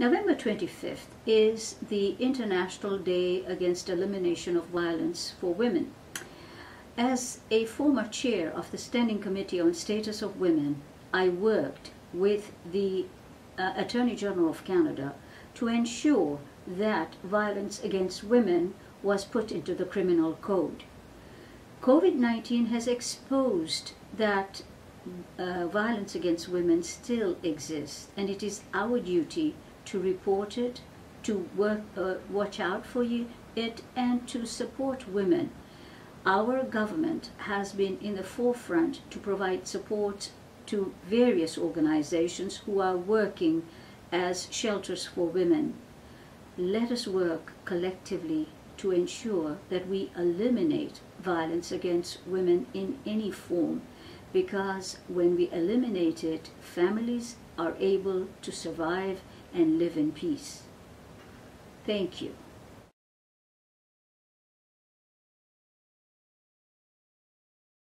November 25th is the International Day Against Elimination of Violence for Women. As a former chair of the Standing Committee on Status of Women, I worked with the uh, Attorney General of Canada to ensure that violence against women was put into the criminal code. COVID 19 has exposed that uh, violence against women still exists, and it is our duty to report it, to work, uh, watch out for you, it, and to support women. Our government has been in the forefront to provide support to various organizations who are working as shelters for women. Let us work collectively to ensure that we eliminate violence against women in any form because when we eliminate it, families are able to survive and live in peace. Thank you.